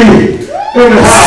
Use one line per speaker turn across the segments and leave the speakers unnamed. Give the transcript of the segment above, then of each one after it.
in the house.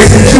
I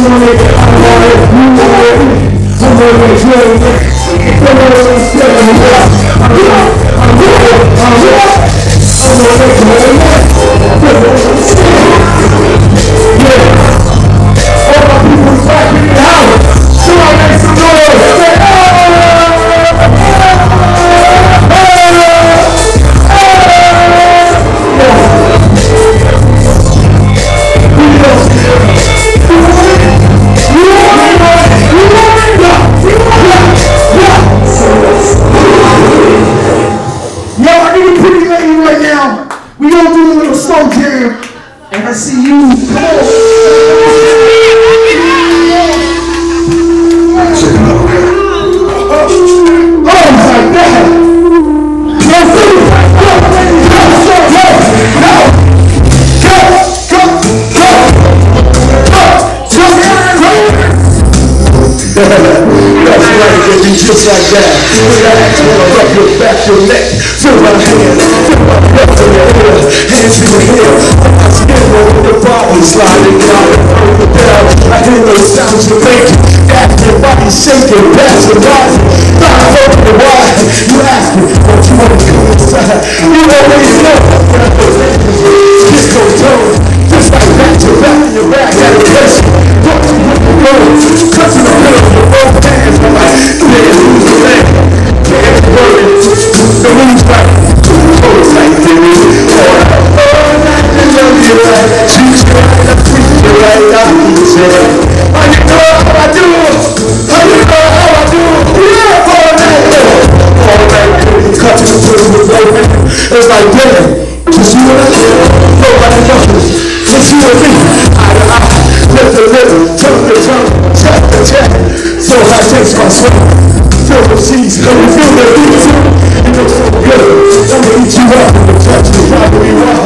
I'm gonna get my I want it all. That's right, baby, just like that. Relax, wanna rub your back, your neck. Feel my hands. feel my breath in your ear. Hands in your hair. My skin over the bottom, sliding down the further. I hear those sounds you're making. That's your body shaking, that's passing by. Not open wide. You ask me, don't you wanna come inside? You already know. Kiss those toes, just like back to back in your back. That place, don't you know? my soul. Feel the seeds coming, feel the heat. It looks so good. I'ma eat you up. Touch me, we right.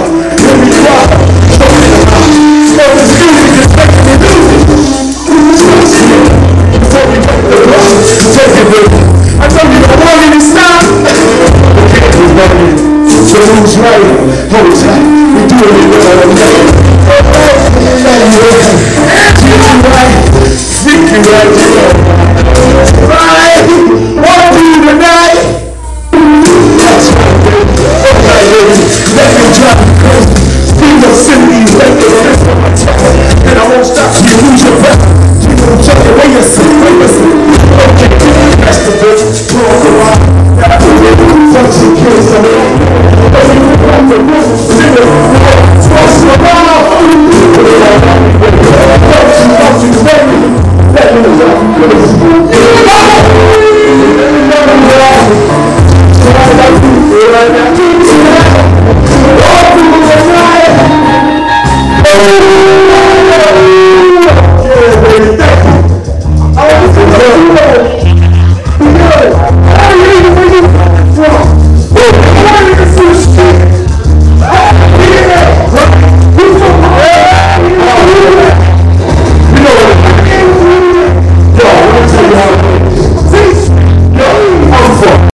Música